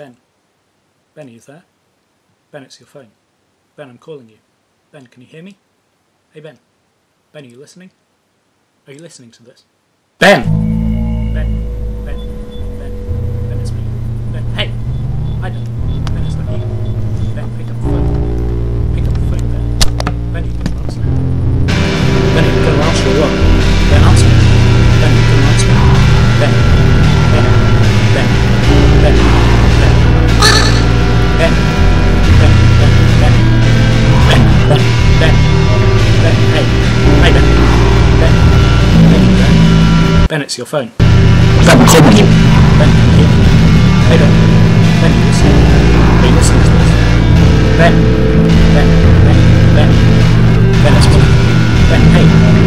Ben. Ben, are you there? Ben, it's your phone. Ben, I'm calling you. Ben, can you hear me? Hey, Ben. Ben, are you listening? Are you listening to this? Ben! it's your phone. Are you listening to this? Ben. Ben. Ben. Ben. Ben. Ben.